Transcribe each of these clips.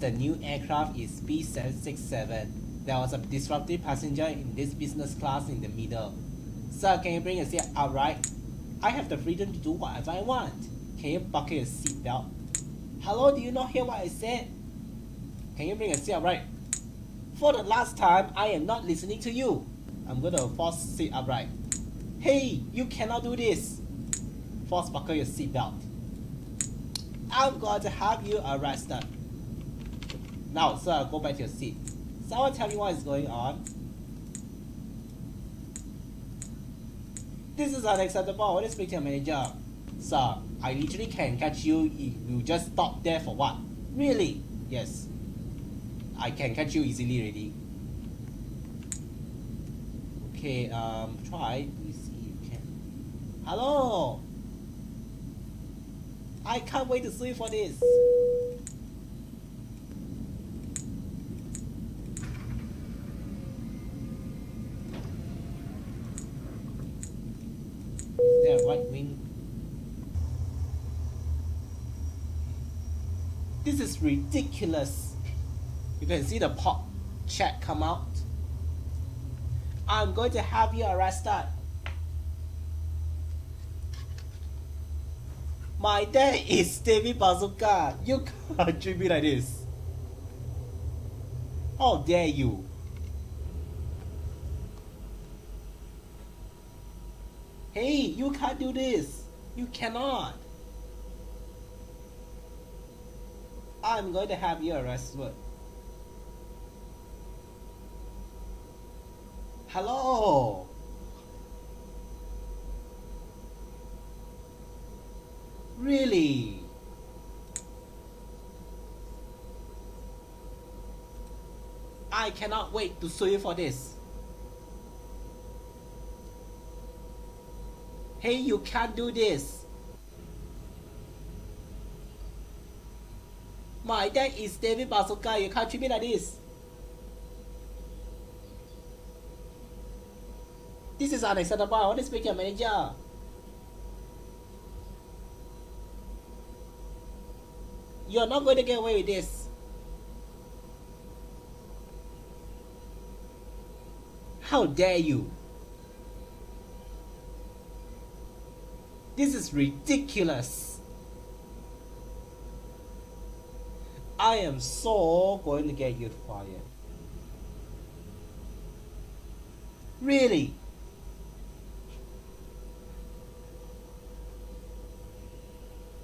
The new aircraft is B767. There was a disruptive passenger in this business class in the middle. Sir, can you bring your seat upright? I have the freedom to do whatever I want. Can you buckle your seatbelt? Hello, do you not hear what I said? Can you bring your seat upright? For the last time, I am not listening to you. I'm gonna force sit upright. Hey, you cannot do this. Force buckle your seatbelt. I'm going to have you arrested. Now, sir, go back to your seat. Someone tell me what is going on. This is unacceptable. I want speak to your manager. Sir, I literally can catch you if you just stop there for what? Really? Yes. I can catch you easily already. Okay, um, try. We see you can. Hello! I can't wait to see you for this. Right wing? This is ridiculous. You can see the pop chat come out. I'm going to have you arrested. My dad is David Bazooka. You can't treat me like this. How dare you? Hey, you can't do this. You cannot. I'm going to have you arrested. Hello. Really? I cannot wait to sue you for this. Hey, you can't do this. My dad is David Bazooka. You can't treat me like this. This is unacceptable. I want to speak to your manager. You're not going to get away with this. How dare you? This is ridiculous. I am so going to get you fired. Really?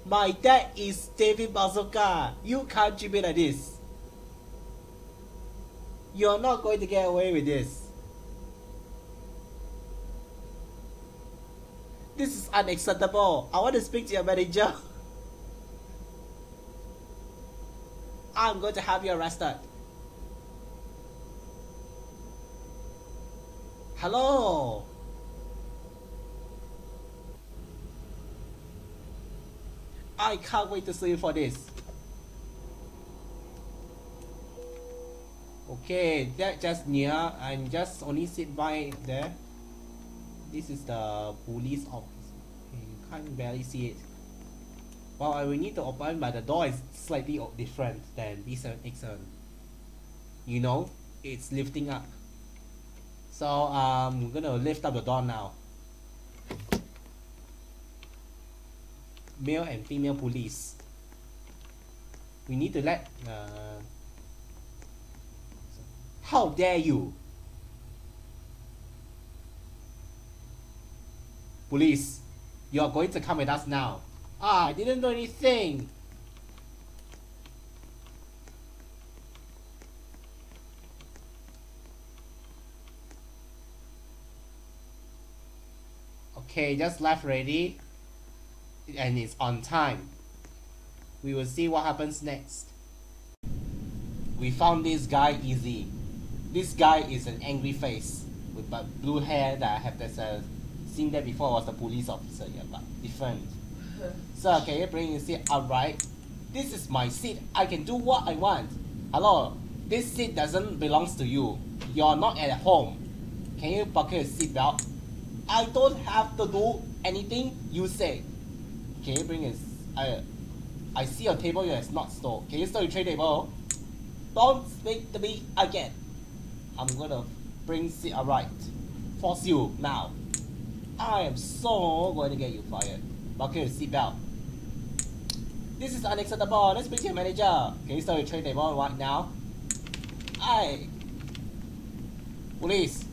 My dad is David Bazooka. You can't treat me like this. You're not going to get away with this. This is unacceptable. I want to speak to your manager. I'm going to have you arrested. Hello. I can't wait to see you for this. Okay, that just near. I'm just only sit by there. This is the police office. Can't barely see it. Well, I will need to open, but the door is slightly different than B787. You know, it's lifting up. So um, we're gonna lift up the door now. Male and female police. We need to let. Uh, how dare you! Police, you are going to come with us now. Ah, I didn't do anything. Okay, just left ready. And it's on time. We will see what happens next. We found this guy easy. This guy is an angry face with blue hair that I have that's uh, seen that before was the police officer, yeah, but different. Sir, can you bring your seat upright? This is my seat. I can do what I want. Hello, this seat doesn't belongs to you. You're not at home. Can you buckle your seatbelt? I don't have to do anything you say. Can you bring his uh, I see your table you has not stole. Can you store your tray table? Don't speak to me again. I'm gonna bring it right. Force you now. I am so going to get you fired. Buckle your seatbelt. This is unacceptable. Let's speak to your manager. Can you start your tray table right now? I. Police.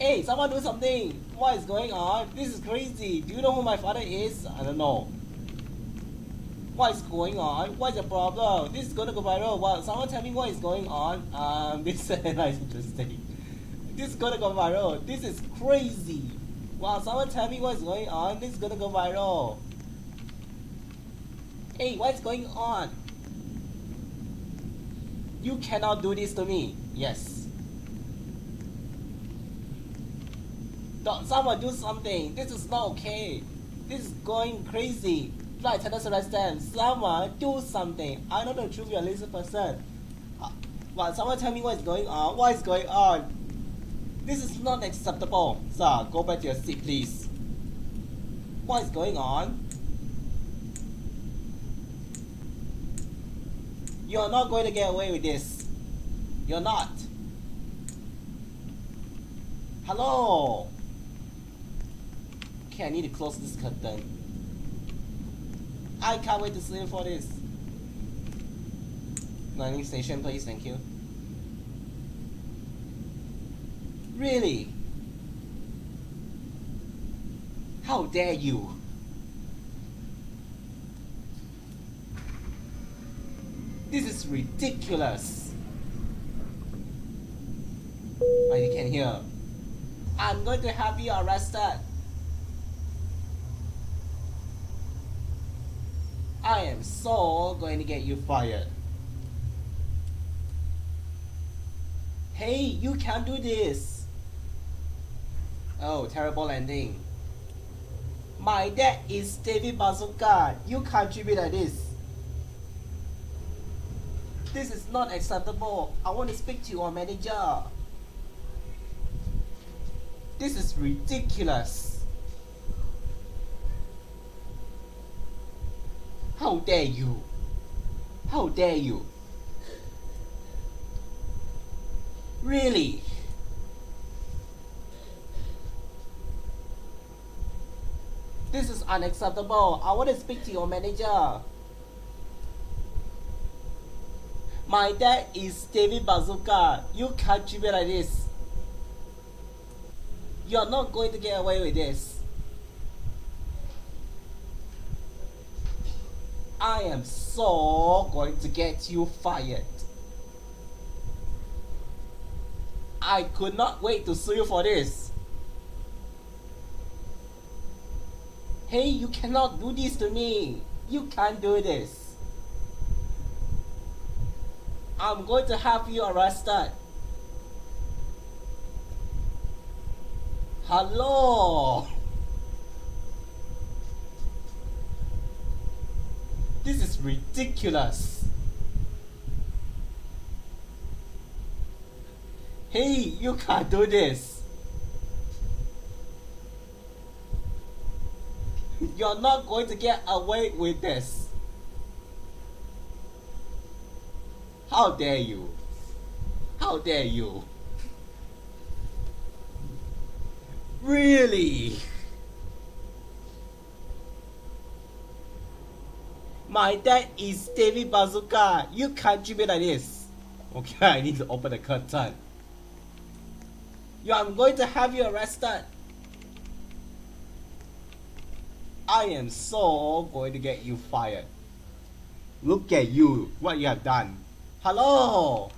Hey, someone do something. What is going on? This is crazy. Do you know who my father is? I don't know. What is going on? What is the problem? This is gonna go viral. Well, someone tell me what is going on. Um, this is interesting. This is gonna go viral. This is crazy. Wow, someone tell me what's going on. This is gonna go viral. Hey, what's going on? You cannot do this to me. Yes. Don't someone do something. This is not okay. This is going crazy. Flight attendants them. Someone do something. I know the truth, you're a lazy person. Uh, well, someone tell me what is going on. What is going on? This is not acceptable. Sir, go back to your seat, please. What is going on? You're not going to get away with this. You're not. Hello? Okay, I need to close this curtain. I can't wait to sleep for this. Landing station, please, thank you. Really? How dare you? This is ridiculous. Oh, you can hear. I'm going to have you arrested. I am so going to get you fired. Hey, you can't do this. Oh, terrible ending. My dad is David Bazooka. You can't treat me like this. This is not acceptable. I want to speak to your manager. This is ridiculous. How dare you? How dare you? Really? This is unacceptable. I want to speak to your manager. My dad is David Bazooka. You can't treat me like this. You're not going to get away with this. I am so going to get you fired. I could not wait to sue you for this. Hey, you cannot do this to me. You can't do this. I'm going to have you arrested. Hello? This is ridiculous. Hey, you can't do this. You're not going to get away with this. How dare you? How dare you? Really? My dad is David Bazooka. You can't treat me like this. Okay, I need to open the curtain. You, I'm going to have you arrested. I am so going to get you fired. Look at you, what you have done. Hello!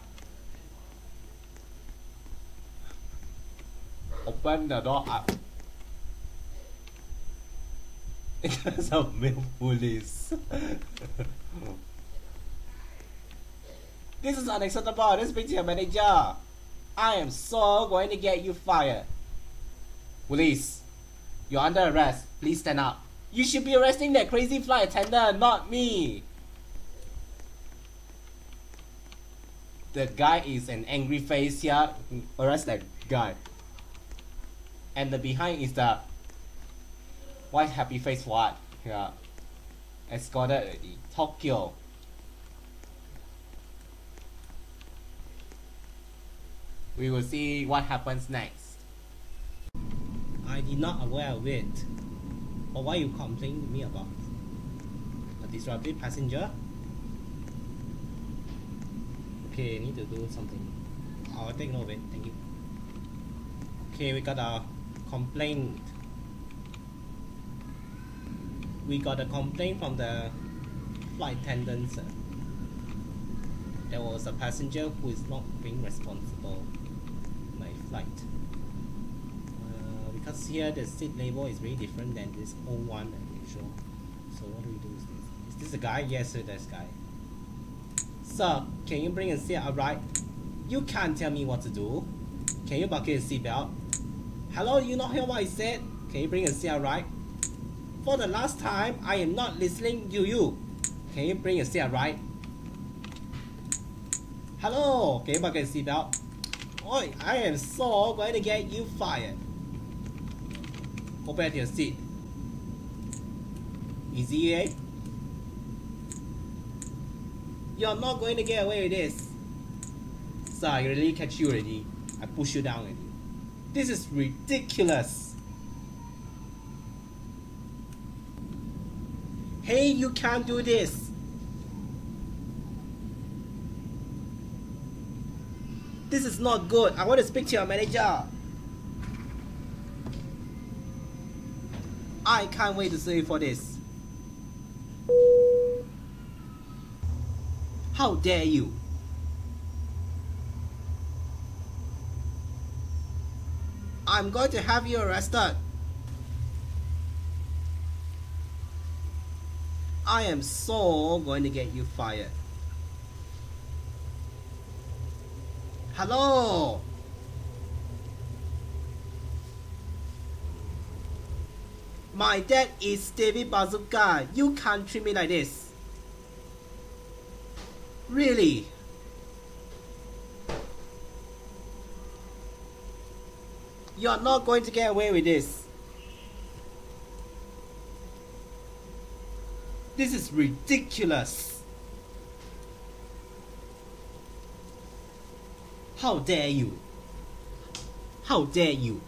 Open the door up. It's a male police. this is unacceptable. This speak to your manager. I am so going to get you fired. Police, you're under arrest. Please stand up. You should be arresting that crazy flight attendant, not me. the guy is an angry face here arrest that guy and the behind is the white happy face what yeah escorted already. Tokyo. We will see what happens next. I did not aware of it. But why you complain to me about? A disruptive passenger? Okay, I need to do something. I'll take note of it. Thank you. Okay, we got a complaint. We got a complaint from the flight attendants. There was a passenger who is not being responsible my flight. Because here the seat label is very different than this old one as usual. So what do we do with this? Is this a guy? Yes, it is guy. Sir, can you bring a seat upright? You can't tell me what to do. Can you buckle your seatbelt? Hello, you not hear what I said? Can you bring a seat upright? For the last time, I am not listening to you. Can you bring a seat upright? Hello, can you buckle your seatbelt? Oi, I am so going to get you fired. To your seat. Easy, eh? You're not going to get away with this. Sir, I really catch you already. I push you down already. This is ridiculous. Hey, you can't do this. This is not good. I want to speak to your manager. I can't wait to see for this. How dare you? I'm going to have you arrested. I am so going to get you fired. Hello? My dad is David Bazooka. You can't treat me like this. Really? You're not going to get away with this. This is ridiculous. How dare you? How dare you?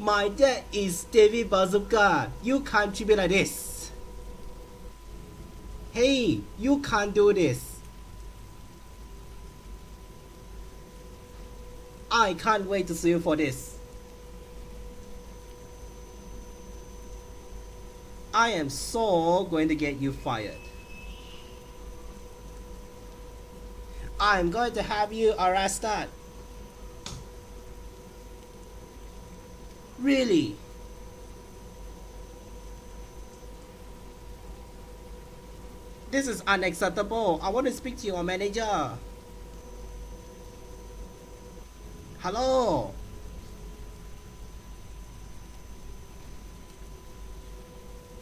My dad is David Bazooka. You can't treat me like this. Hey, you can't do this. I can't wait to see you for this. I am so going to get you fired. I'm going to have you arrested. Really? This is unacceptable. I want to speak to your manager. Hello?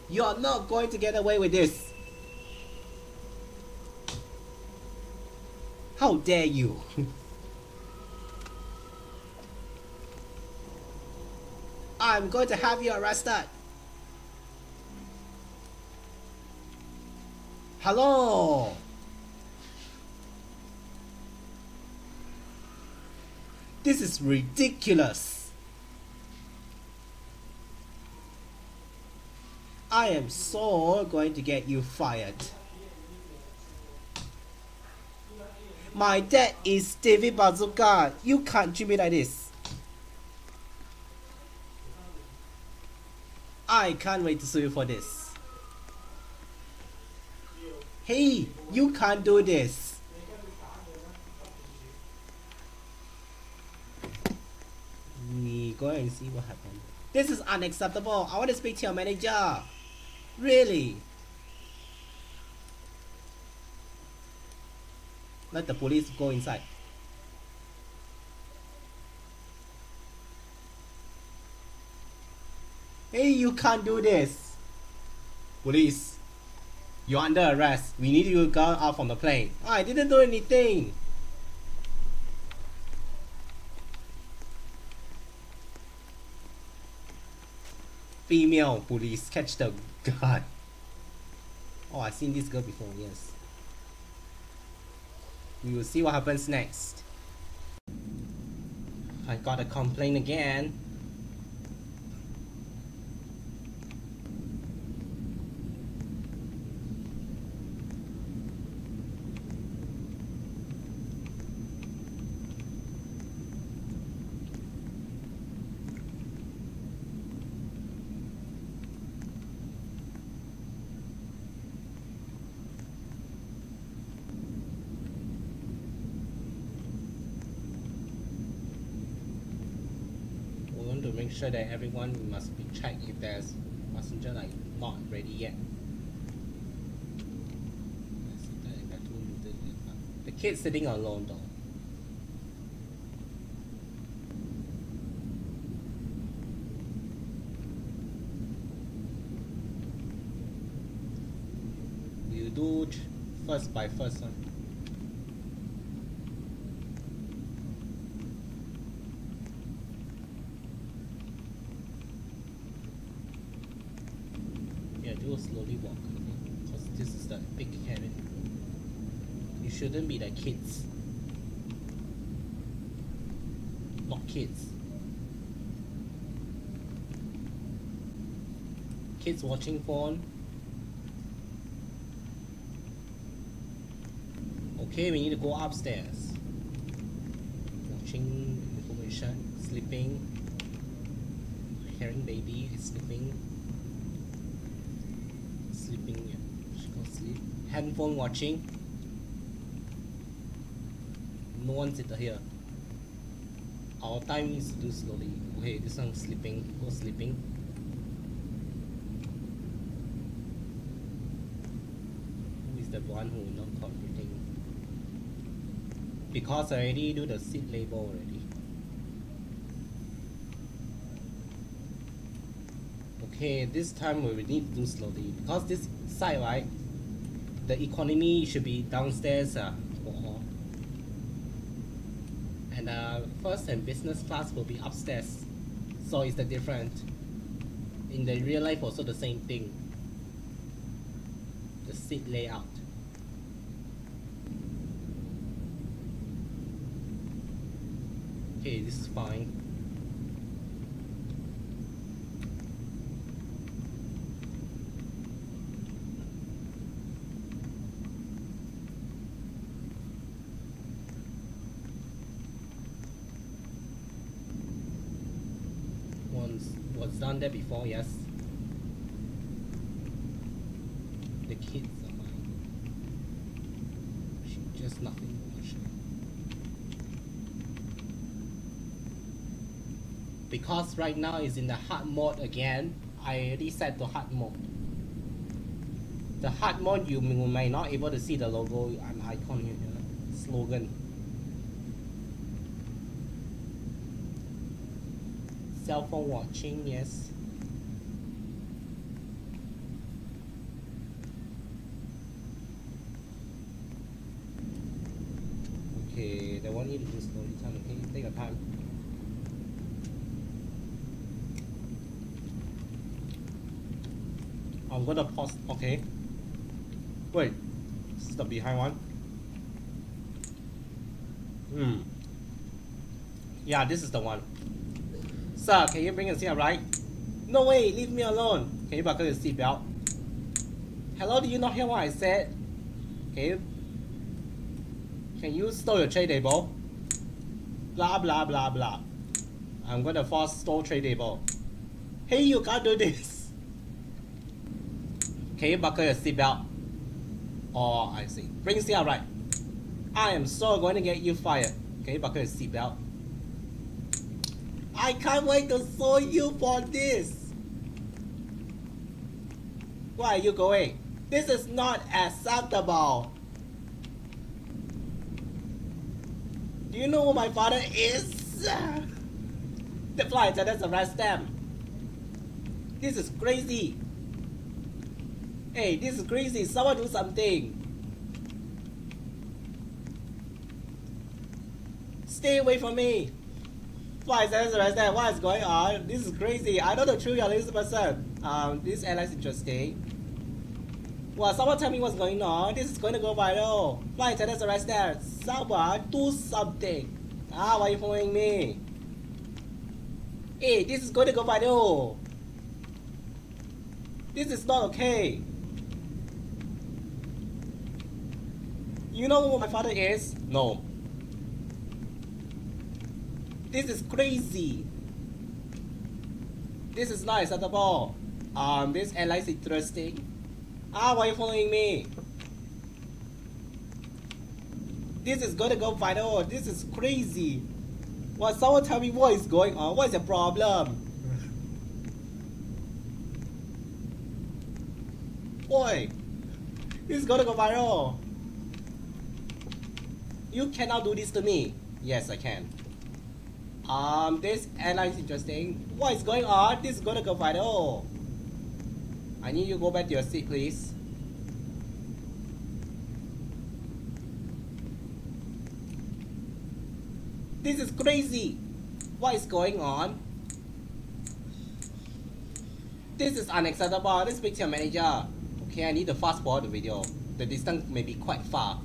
You're not going to get away with this. How dare you? I'm going to have you arrested. Hello? This is ridiculous. I am so going to get you fired. My dad is David Bazooka. You can't treat me like this. I can't wait to sue you for this. Hey, you can't do this. We go and see what happened. This is unacceptable. I want to speak to your manager. Really? Let the police go inside. Hey, you can't do this. Police, you're under arrest. We need you to go out from the plane. I didn't do anything. female police catch the guy. Oh, I've seen this girl before, yes. We will see what happens next. I got a complaint again. We want to make sure that everyone must be checked if there's passenger like not ready yet. The kid sitting alone though. You do first by first one. Yeah, do slowly walk, because this is the big cabin. You shouldn't be the kids. Not kids. Kids watching phone. Okay, we need to go upstairs. Watching information, sleeping. Hearing baby is sleeping sleeping yeah. She go sleep. Handphone watching. No one in here. Our time is to do slowly. Okay, this one sleeping. Go sleeping. Who is the one who not cooperating? Because I already do the seat label already. Okay, this time we need to do slowly because this side right, the economy should be downstairs uh, for all. And uh, first and business class will be upstairs, so it's the different. In the real life also the same thing. The seat layout. Okay, this is fine. once was done that before, yes. The kids are mine. She just nothing much. Because right now it's in the hard mode again, I already set to hard mode. The hard mode you may may not able to see the logo and icon here, slogan. Cell phone watching, yes. Okay, the one need to do slowly time, okay? Take your time. I'm gonna pause, okay. Wait, this is the behind one. Hmm. Yeah, this is the one. Sir, can you bring a seat right? No way, leave me alone. Can you buckle your seatbelt? Hello, do you not hear what I said? Can you Can you store your tray table? Blah blah blah blah. I'm gonna force store tray table. Hey, you can't do this. Can you buckle your seatbelt? Oh, I see. Bring seat right. I am so going to get you fired. Can you buckle your seatbelt? I can't wait to sue you for this. Where are you going? This is not acceptable. Do you know who my father is? The flight attendants arrest them. This is crazy. Hey, this is crazy. Someone do something. Stay away from me. Why is that? What is going on? This is crazy. I know the truth you're this person. Um, this airline's interesting. Well, someone tell me what's going on. This is going to go viral. Why is that arrested? Someone do something. Ah, why are you following me? Hey, this is going to go viral. This is not okay. You know who my father is? No. This is crazy. This is nice not acceptable. Um, this airline is interesting. Ah, why are you following me? This is gonna go viral. This is crazy. Well, someone tell me what is going on. What is the problem? Boy, this is gonna go viral. You cannot do this to me. Yes, I can. Um, this airline is interesting. What is going on? This is gonna go viral. I need you to go back to your seat, please. This is crazy. What is going on? This is unacceptable. Let's speak to your manager. Okay, I need to fast forward the video. The distance may be quite far.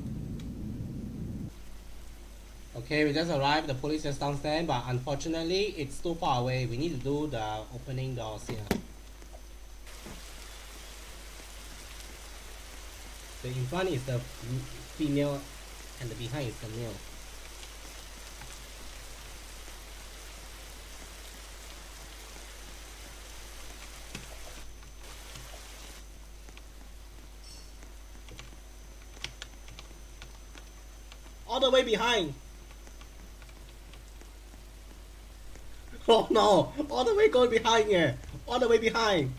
Okay, we just arrived. The police just downstairs, but unfortunately, it's too far away. We need to do the opening doors here. The in front is the female, and the behind is the male. All the way behind. Oh no! All the way going behind here! All the way behind!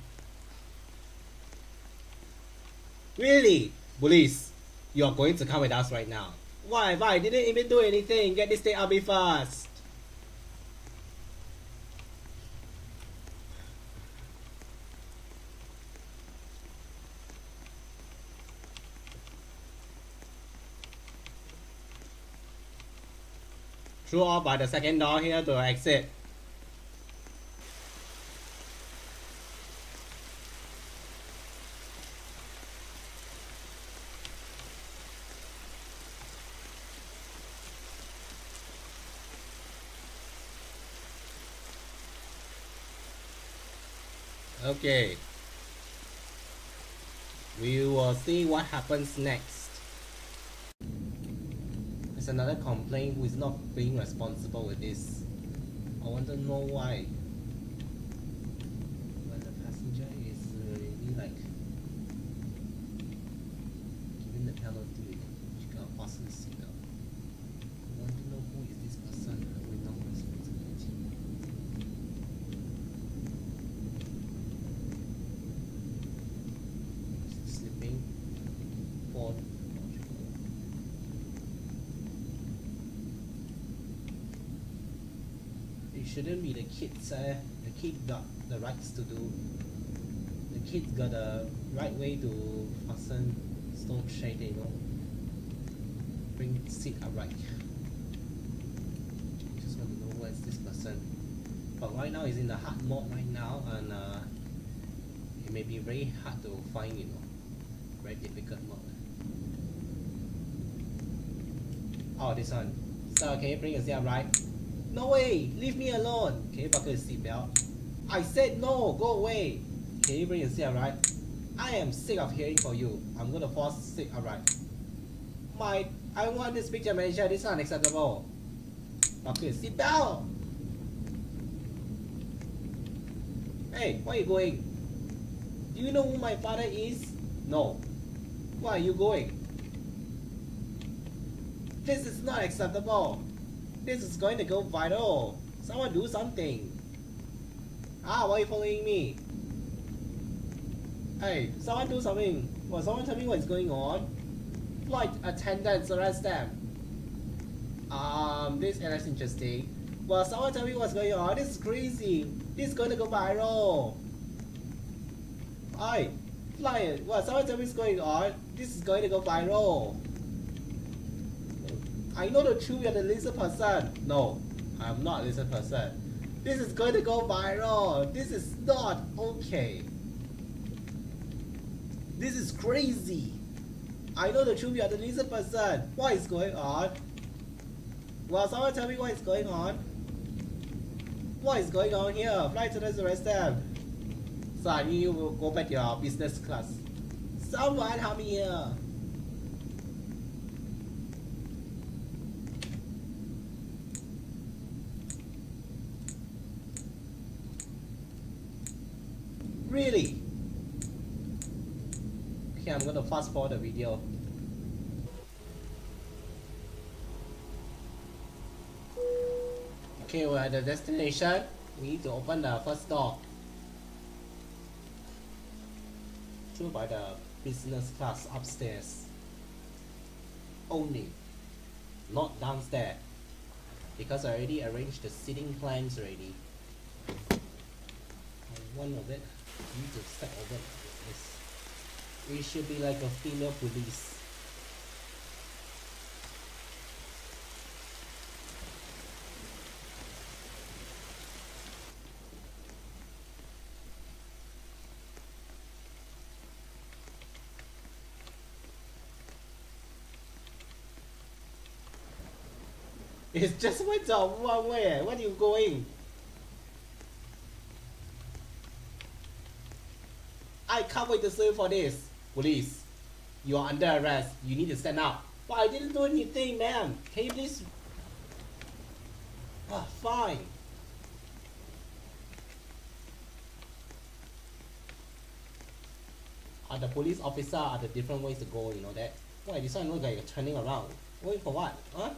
Really? Police, you are going to come with us right now. Why? Why? Didn't even do anything. Get this thing out of me fast. Through off by the second door here to exit. Okay. We will see what happens next. There's another complaint who is not being responsible with this. I want to know why. When the passenger is really like giving the penalty, she got fasten seatbelt. I want to know who is this person with no responsibility. Sleeping. Ford. It shouldn't be the kids. Uh, the kid got the rights to do. The kids got the right way to fasten stone shade, you know. Bring seat upright. Just want to know where is this person. But right now it's in the hard mode right now and uh, it may be very hard to find, you know. Very difficult mode. Oh, this one. So can you bring your seat upright? No way! Leave me alone! Can you buckle your seatbelt? I said no! Go away! Can you bring your seat upright? I am sick of hearing for you. I'm gonna force sit upright. My, I want this picture manager. This is unacceptable. Buckle your seatbelt! Hey, where are you going? Do you know who my father is? No. Where are you going? This is not acceptable. This is going to go viral. Someone do something. Ah, why are you following me? Hey, someone do something. Well, someone tell me what's going on. Flight attendants arrest them. Um, this is interesting. Well, someone tell me what's going on. This is crazy. This is going to go viral. Hi, flight. Well, someone tell me what's going on. This is going to go viral. I know the truth, you're the lizard person. No, I'm not lizard person. This is going to go viral. This is not okay. This is crazy. I know the truth, you are the lizard person. What is going on? Well, someone tell me what is going on. What is going on here? Flight attendants arrest them. So I need you to go back to your business class. Someone help me here. Really? Okay, I'm gonna fast forward the video. Okay, we're at the destination. We need to open the first door. Through by the business class upstairs. Only. Not downstairs. Because I already arranged the seating plans already. One of it, Need to step over this. We should be like a female police. It's just went out one way. Where are you going? I can't wait to sue for this. Police, you are under arrest. You need to stand up. But I didn't do anything, ma'am. Can you please? Ah, fine. Are the police officer are the different ways to go, you know that? Why this one look like you're turning around? Wait for what? Huh?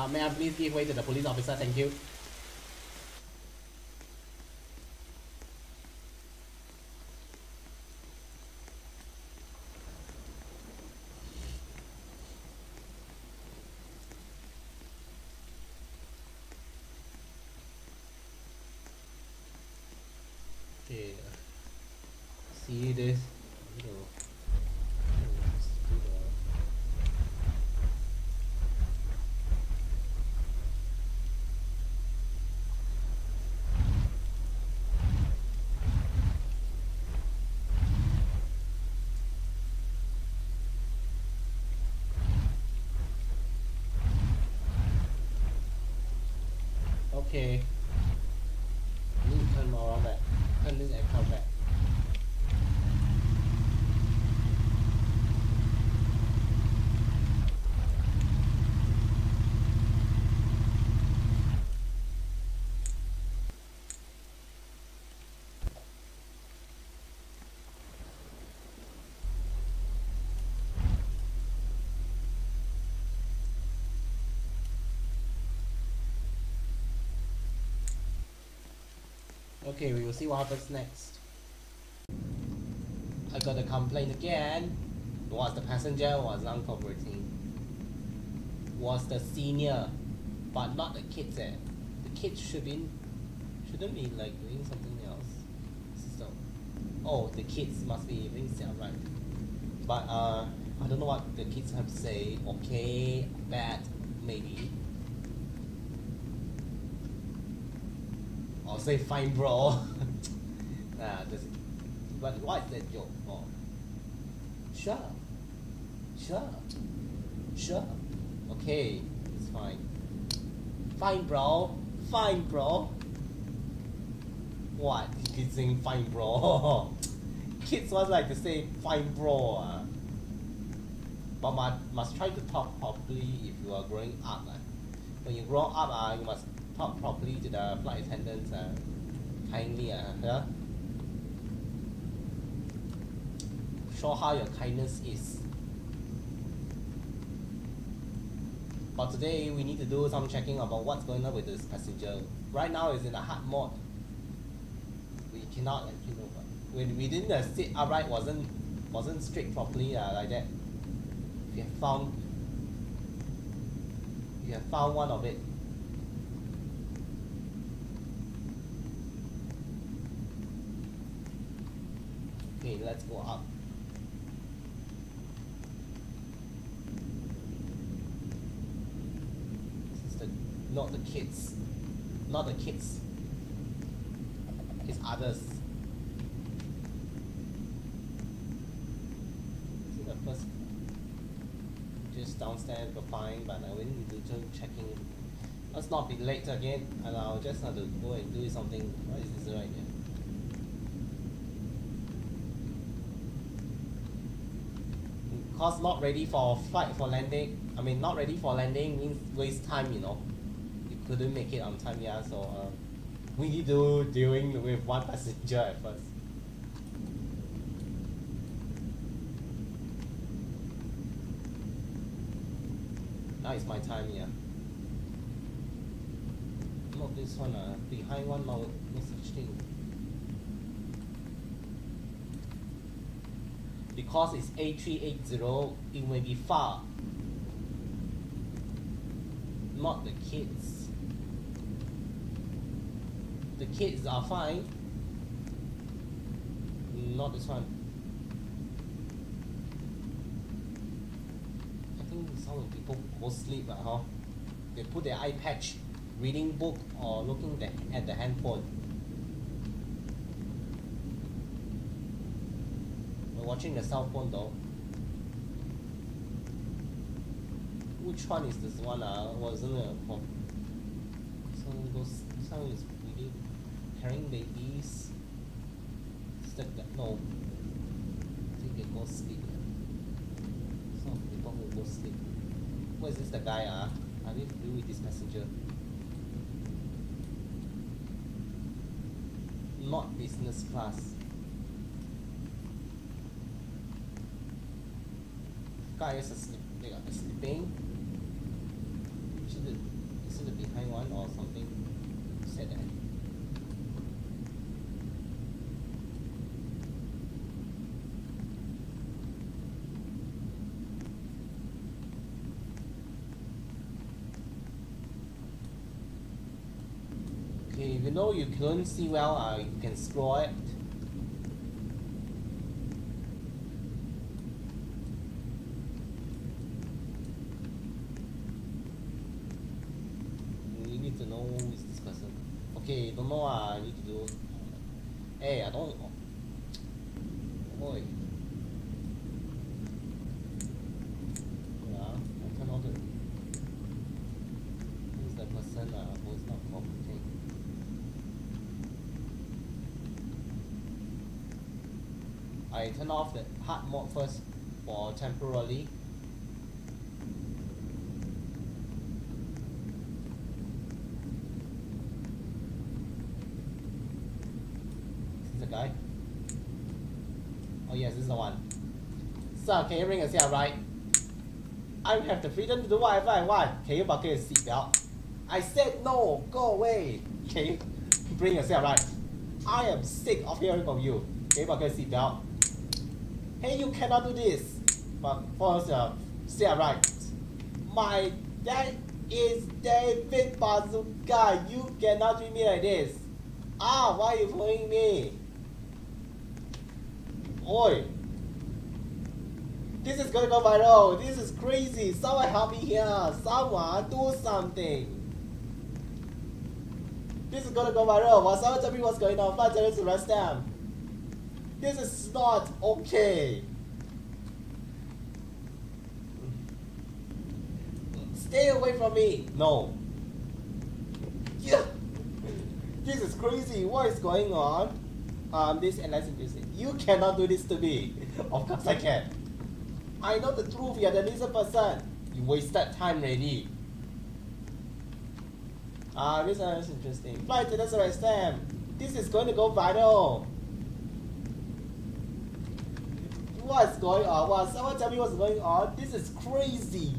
Uh, may I please give way to the police officer? Thank you. Okay. See this. You know, let's do the- Okay. Need to turn more around back. Turn this aircraft back. Okay, we will see what happens next. I got a complaint again. Was the passenger was uncooperating? Was the senior, but not the kids eh? The kids should be, shouldn't be like doing something else. So, oh, the kids must be being set right. But uh, I don't know what the kids have to say. Okay, bad, maybe. Or say fine bro. nah, this, but what is that joke? Sure. Sure. Sure. Okay, it's fine. Fine bro. Fine bro. What? Kids saying fine bro. Kids was like to say fine bro. ah. But must, must try to talk properly if you are growing up. ah. When you grow up, uh, you must talk properly to the flight attendants. Uh, kindly. Uh, yeah? Show how your kindness is. But today we need to do some checking about what's going on with this passenger. Right now it's in a hard mode. We cannot let you know. When we didn't uh, sit upright wasn't wasn't straight properly uh, like that. You have found You have found one of it. Okay, let's go up. This is the not the kids. Not the kids. It's others. See the first just downstairs but fine but I went to do checking let's not be late again and I'll just have to go and do something what is this right here cause not ready for flight for landing. I mean not ready for landing means waste time you know. You couldn't make it on time yeah so uh, we do dealing with one passenger at first. Now it's my time yeah. Not this one uh, behind one such thing because it's A380 it may be far. Not the kids. The kids are fine. Not this one. I think some people go sleep uh, huh? they put their eye patch reading book or looking at the handphone We're watching the cell phone though which one is this one uh wasn't it for some those some is really carrying babies is that no. I think they go sleep. Some people who go sleep. What is this the guy ah? I need to do with this passenger not business class guy is asleep they are sleeping should it is it behind one or something said that? Okay if you know you couldn't see well uh, you can scroll it you need to know who is this person okay don't know ah I need to do hey I don't Oi. Yeah, I turn on the who's the person uh, who is not cooperating I turn off the hard mode first for temporarily the guy? Oh yes, this is the one. Sir, can you ring seat right? I have the freedom to do whatever I want. Can you buckle your seatbelt? I said no, go away. Can you bring yourself right? I am sick of hearing from you. Can you buckle your seatbelt? Hey, you cannot do this. But first, uh, say right. My dad is David Baszucki. You cannot treat me like this. Ah, why are you following me? Oi. This is gonna go viral. This is crazy. Someone help me here. Someone do something. This is gonna go viral. Well, someone tell me what's going on. Attendants arrest them. This is not okay. Stay away from me. No. Yeah. This is crazy. What is going on? Um, this and that's interesting. You cannot do this to me. of course I can. I know the truth. You're the innocent person. You wasted time already. Ah, this is interesting. Flight attendants arrest them. This is going to go viral. What's going on? What? Someone tell me what's going on. This is crazy.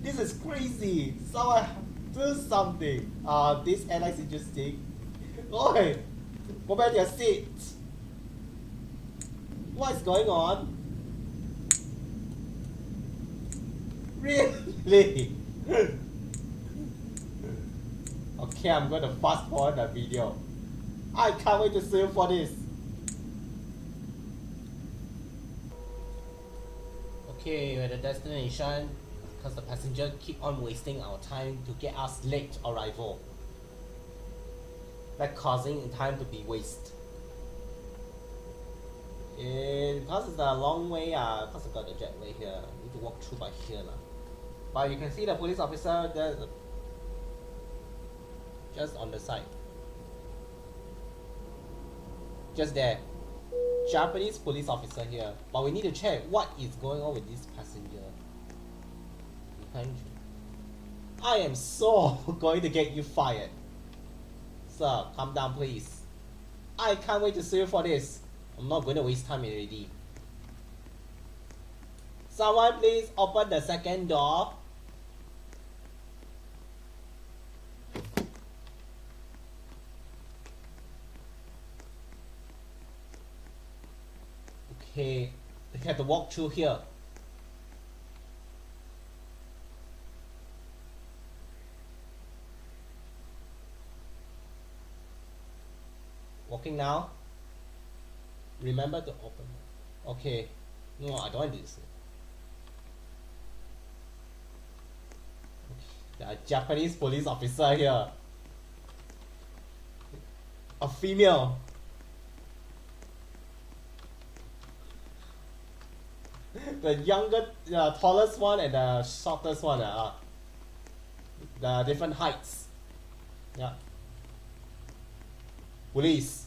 This is crazy. Someone do something. Uh, this airline is interesting. Oi, go back to your seat. What's going on? Really? Okay, I'm going to fast forward the video. I can't wait to see you for this. Okay, we're at the destination because the passenger keep on wasting our time to get us late arrival. That causing time to be waste. And because it's a long way, uh, because I got the jetway here, need to walk through by here. Uh. But you can see the police officer there, just on the side. Just there. Japanese police officer here. But we need to check what is going on with this passenger. Behind you. I am so going to get you fired. Sir, calm down please. I can't wait to see you for this. I'm not going to waste time already. Someone please open the second door. Okay, we have to walk through here. Walking now. Remember to open. Okay. No, I don't want this. Are Japanese police officer here. A female. The younger, the tallest one and the shortest one uh, the different heights. Yeah. Police.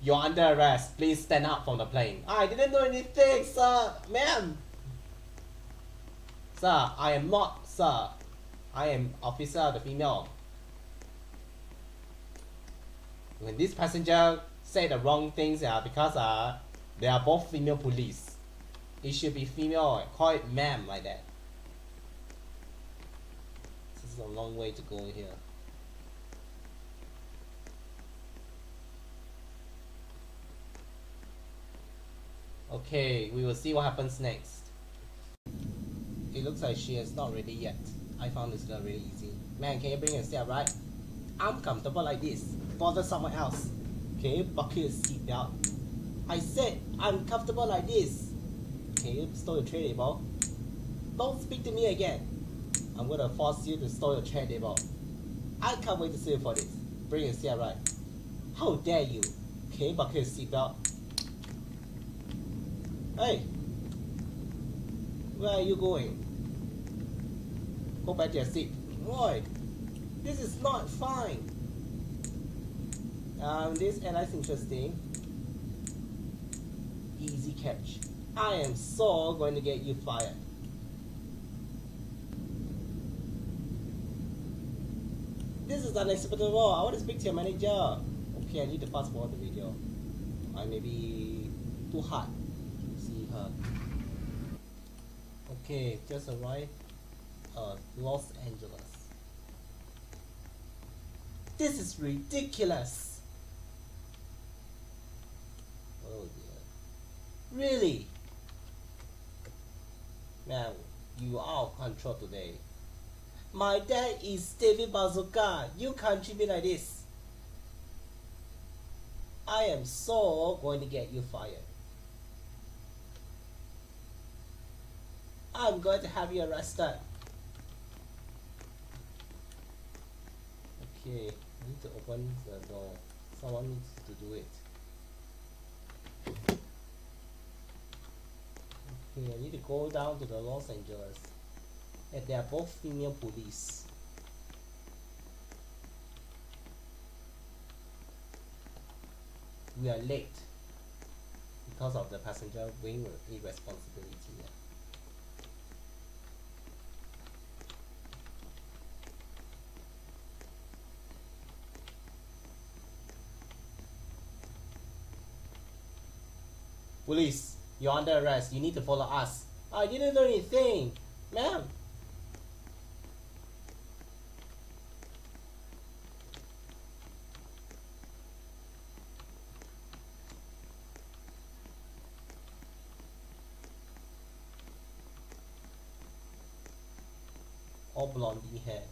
You're under arrest. Please stand up from the plane. I didn't do anything, sir. Ma'am. Sir, I am not, sir. I am officer, the female. When this passenger say the wrong things, yeah, because uh, they are both female police. It should be female. Call it ma'am like that. This is a long way to go here. Okay, we will see what happens next. It looks like she is not ready yet. I found this girl really easy. Man, can you bring a seat right? I'm comfortable like this. Bother someone else. You buckle your seatbelt? I said I'm comfortable like this. Can you store your tray table? Don't speak to me again. I'm gonna force you to store your tray table. I can't wait to see you for this. Bring your seat right. How dare you? You buckle your seatbelt? Hey! Where are you going? Go back to your seat. Roy! This is not fine! Um, this airline's interesting. Easy catch. I am so going to get you fired. This is unacceptable. I want to speak to your manager. Okay, I need to fast forward the video. I may be too hard to see her. Okay, just arrived uh, Los Angeles. This is ridiculous. Oh dear. Really? Man, you are out control today. My dad is David Baszucki. You can't treat me like this. I am so going to get you fired. I'm going to have you arrested. Okay, I need to open the door. Someone needs to do it. I need to go down to the Los Angeles. And they are both female police. We are late because of the passenger wing irresponsibility. Police. You're under arrest. You need to follow us. Ah, I didn't do anything. Ma'am. All blondie hair.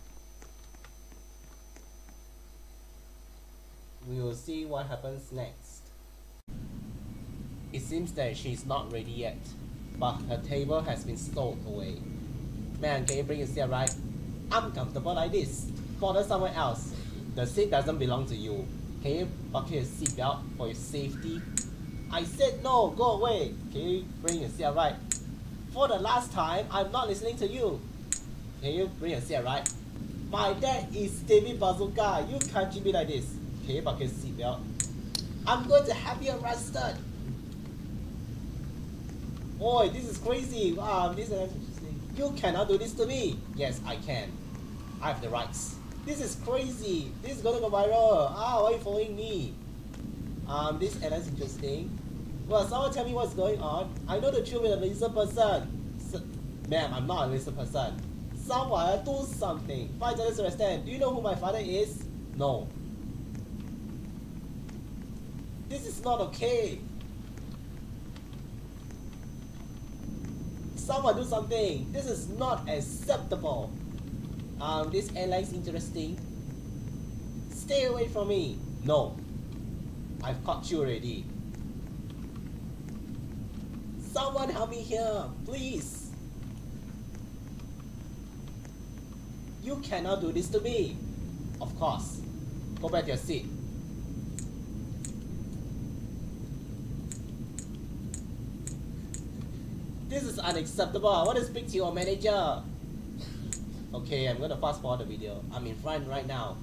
We will see what happens next. It seems that she's not ready yet, but her table has been stowed away. Man, can you bring your seat right? I'm comfortable like this. Bother someone else. The seat doesn't belong to you. Can you buckle your seatbelt for your safety? I said no, go away. Can you bring your seat right? For the last time, I'm not listening to you. Can you bring your seat right? My dad is David Baszucki. You can't treat me like this. Can you buckle your seatbelt? I'm going to have you arrested. Boy, this is crazy. Wow, this is interesting. You cannot do this to me. Yes, I can. I have the rights. This is crazy. This is gonna go viral. Ah, why are you following me? Um, this airline's interesting. Well, someone tell me what's going on. I know the with a lizard person. S Ma'am, I'm not a lizard person. Someone do something. Why don't you understand? Do you know who my father is? No. This is not okay. Someone do something. This is not acceptable. Um, this airline's interesting. Stay away from me. No. I've caught you already. Someone help me here, please. You cannot do this to me. Of course. Go back to your seat. This is unacceptable. I want to speak to your manager. Okay, I'm gonna fast forward the video. I'm in front right now.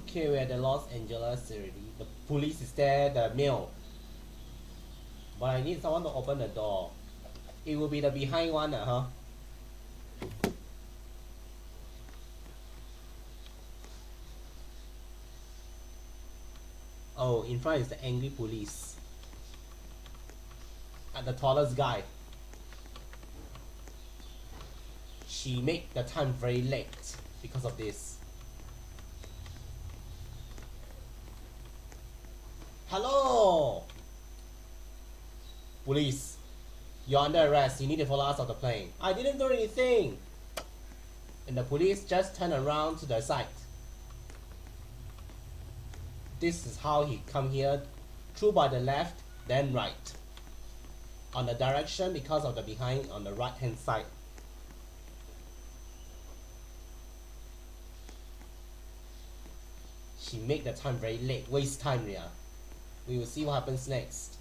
Okay, we're at the Los Angeles already. The police is there, the mail. But I need someone to open the door. It will be the behind one, uh huh. Oh, in front is the angry police. And the tallest guy. She made the time very late because of this. Hello! Police, you're under arrest. You need to follow us off the plane. I didn't do anything. And the police just turned around to the side. This is how he come here. Through by the left, then right. On the direction because of the behind on the right hand side. She made the time very late, waste time yeah. We will see what happens next.